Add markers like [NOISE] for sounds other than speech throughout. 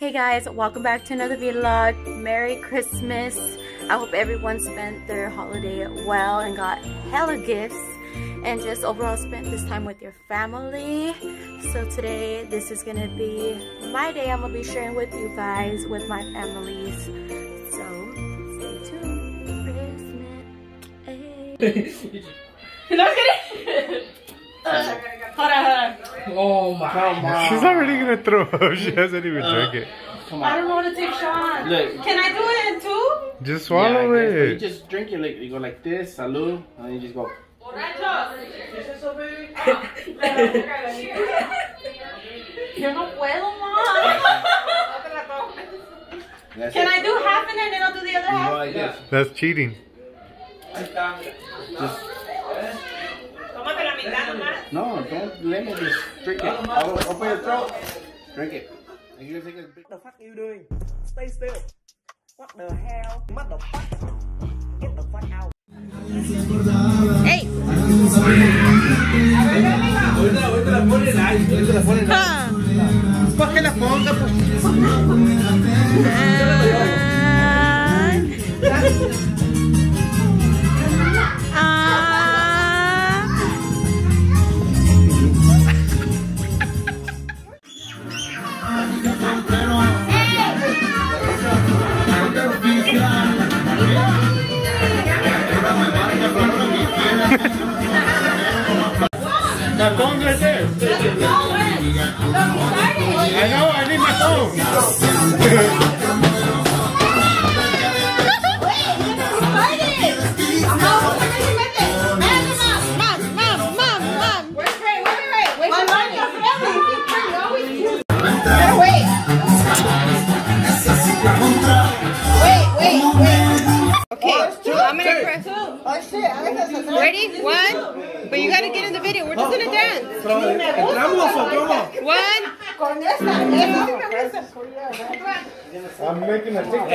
Hey guys, welcome back to another vlog. Merry Christmas. I hope everyone spent their holiday well and got hella gifts and just overall spent this time with your family. So today, this is gonna be my day. I'm gonna be sharing with you guys with my families. So stay tuned. Christmas. Hey. [LAUGHS] [LAUGHS] No Oh my god. She's already gonna throw up. [LAUGHS] She hasn't even Uh, drank it. Come on. I don't know what to take shots. Look. Can I do it in two? Just swallow Yeah, I guess, but You it. just drink it like you go like this, salud, and you just go. [LAUGHS] Yo no puedo, ma. That's Can. I do half and then I'll do the other You go half? like. That's cheating. Just me just drink it. Open open your throat. Drink it. And you take a big. What the fuck are you doing? Stay still. What the hell? What the fuck? Get the fuck out. Hey. ¿Para qué la ponga? Pues? [LAUGHS] there. I know, I need my phone. Wait, wait, wait. Wait, wait. Okay, I'm gonna press. Ready? One. But you gotta get in the video. We're just gonna dance. One. I'm making a TikTok.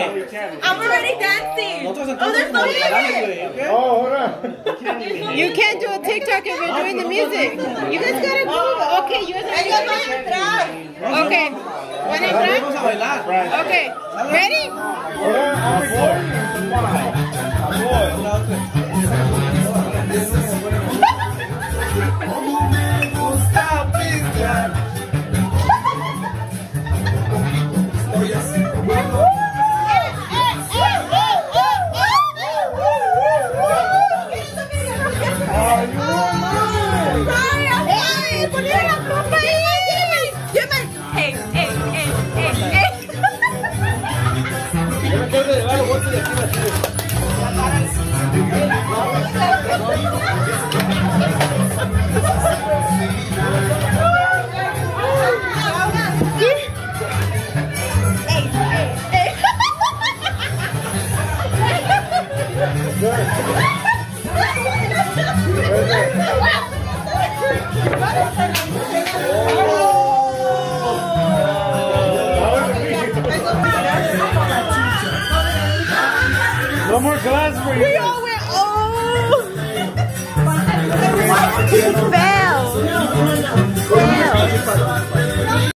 I'm already dancing. Oh, there's no music. Oh, hold on. You can't do a TikTok if you're doing the music. You guys gotta move. Okay, you guys are Okay. Wanna entrar? Okay. Ready? Hold on. I'm recording. Hey, [LAUGHS] 我梦。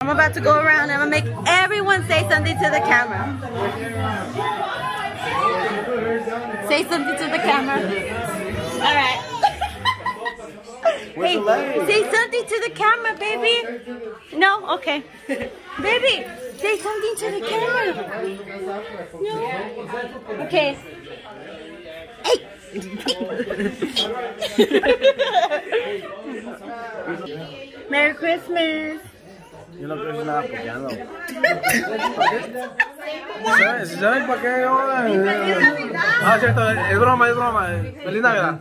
I'm about to go around and I'm gonna make everyone say something to the camera. Say something to the camera. All right. hey, say something to the camera, baby. No, okay. baby, say something to the camera. No. Okay. Hey. [LAUGHS] Merry Christmas. Yo no creo que nada apoyando. [LAUGHS] ¿Sabes? ¿Sabes para qué? Ah, cierto, es broma, es broma. Feliz Navidad.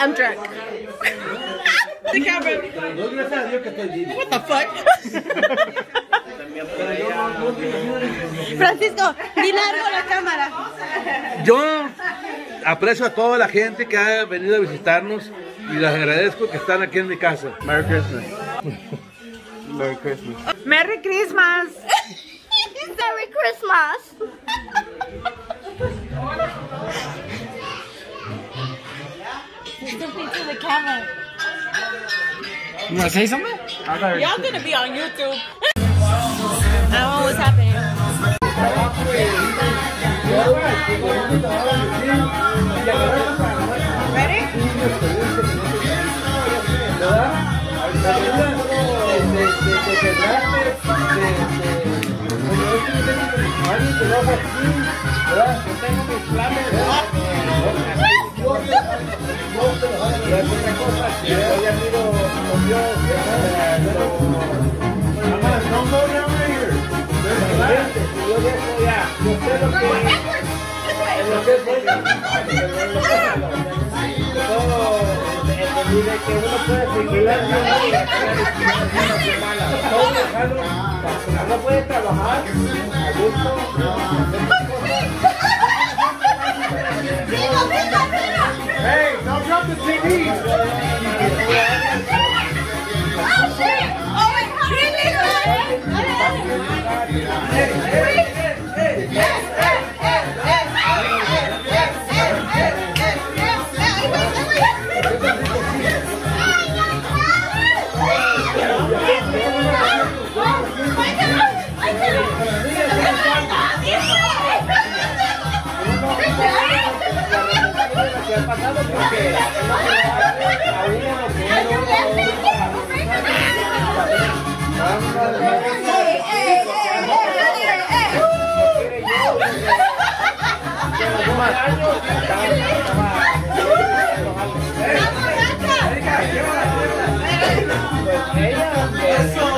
I'm drunk. [LAUGHS] the camera. What the fuck? [LAUGHS] Francisco, dile algo a la cámara. Yo aprecio a toda la gente que ha venido a visitarnos y les agradezco que están aquí en mi casa. Merry Christmas. [LAUGHS] Merry Christmas. Merry Christmas. [LAUGHS] Merry Christmas. Something to the camera. You wanna say something? Y'all gonna be on YouTube. I don't know what's happening. que uno puede. No puede trabajar a gusto. Hey, don't drop the TV! Oh shit! Oh my god! Eso.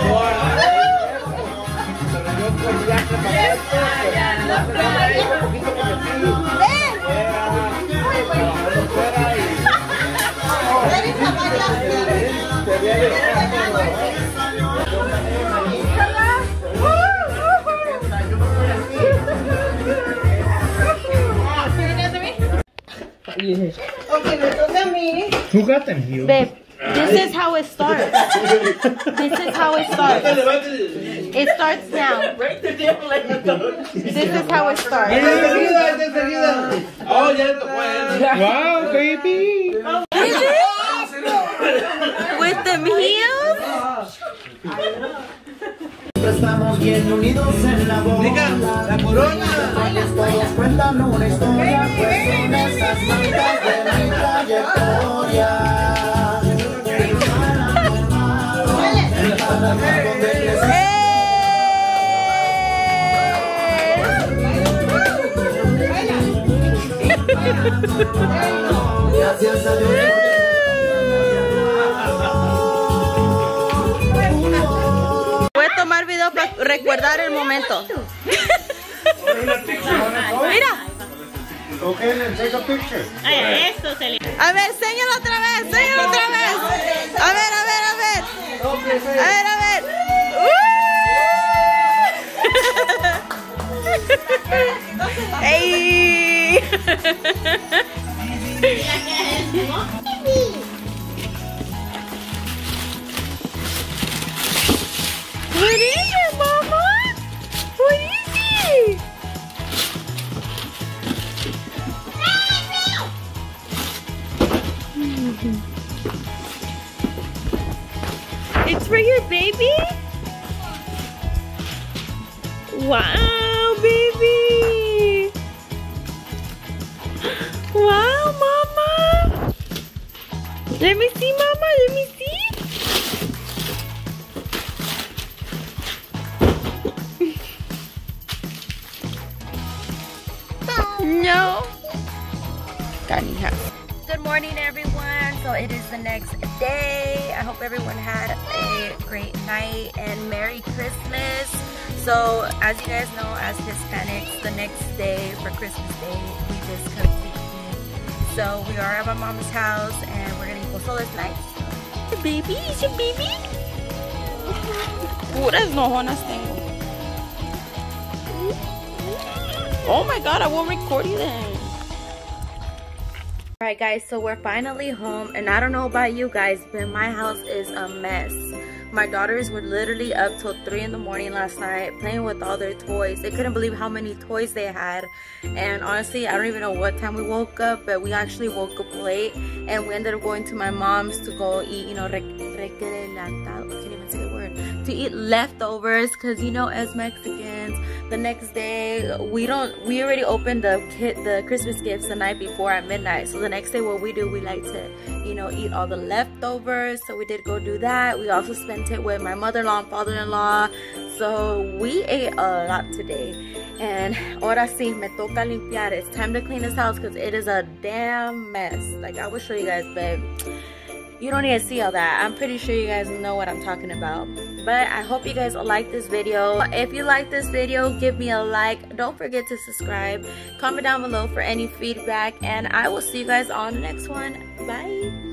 Who got them heels? Babe, this is how it starts. this is how it starts. It starts now. This is how it starts. Oh, ya te fue. Wow, baby. With them heels? Estamos bien unidos en la voz. Diga, la corona. Cuentan una historia, pues de mi trayectoria. Gracias a Dios. Voy a tomar video para recordar el momento. Mira. Okay, then take a picture. A ver, enséñalo otra vez, enséñalo otra vez. A ver, a ver, a ver. A ver, a ver. [LAUGHS] ¡Ey! Wow, baby! Wow, Mama! Let me see, Mama, let me see. No. Canija. Good morning, everyone. So it is the next day. I hope everyone had a great night and Merry Christmas. So as you guys know, as Hispanics, the next day for Christmas Day, we just come to eat. So we are at my mom's house and we're gonna eat pozole tonight. Your baby? Is your baby? [LAUGHS] Puras nojonas tengo. Oh my god, I will record you then. Alright guys, so we're finally home and I don't know about you guys, but my house is a mess. My daughters were literally up till 3 in the morning last night playing with all their toys. They couldn't believe how many toys they had. And honestly, I don't even know what time we woke up, but we actually woke up late and we ended up going to my mom's to go eat, you know, I can't even say the word, to eat leftovers because you know, as Mexicans, the next day we don't we already opened the kit the christmas gifts the night before at midnight. So the next day what we do we like to you know eat all the leftovers. So we did go do that. We also spent it with my mother-in-law and father-in-law. So we ate a lot today. And ahora sí me toca limpiar. It's time to clean this house because it is a damn mess. Like i will show you guys but you don't need to see all that. I'm pretty sure you guys know what i'm talking about. But i hope you guys like this video. If you like this video give me a like. Don't forget to subscribe. Comment down below for any feedback. And i will see you guys on the next one. Bye